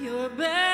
You're better.